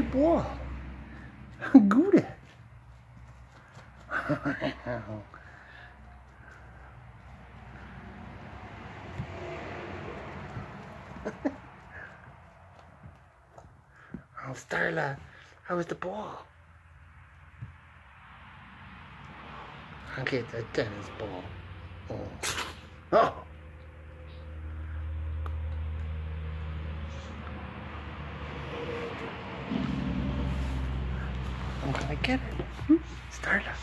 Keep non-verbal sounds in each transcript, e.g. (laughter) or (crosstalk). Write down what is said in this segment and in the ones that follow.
your ball. (laughs) Good. oh, Starla, (laughs) how uh, was the ball? Okay, the tennis ball. Oh. (laughs) oh. Get it. Hmm? Starla.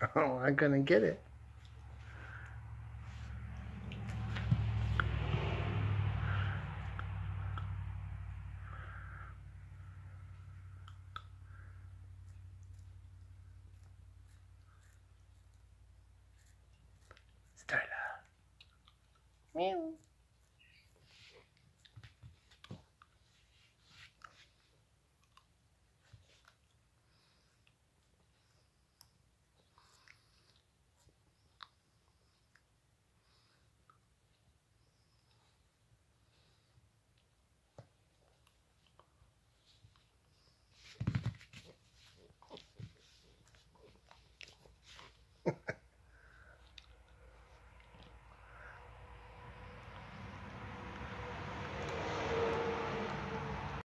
(laughs) Oh, I'm gonna get it. Starla. Meow.